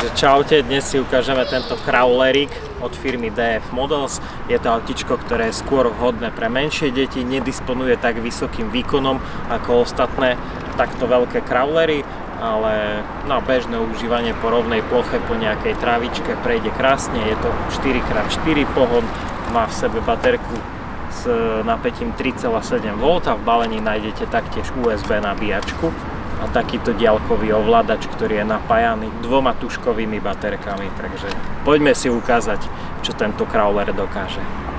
Takže čaute, dnes si ukážeme tento crawlerik od firmy DF Models. Je to autičko, ktoré je skôr vhodné pre menšie deti, nedisponuje tak vysokým výkonom ako ostatné takto veľké crawlery, ale na bežné užívanie po rovnej ploche po nejakej trávičke prejde krásne. Je to 4x4 pohon, má v sebe baterku s napätím 3,7 V a v balení nájdete taktiež USB nabíjačku a takýto diaľkový ovládač, ktorý je napájaný dvoma tuškovými baterkami. Takže poďme si ukázať, čo tento crawler dokáže.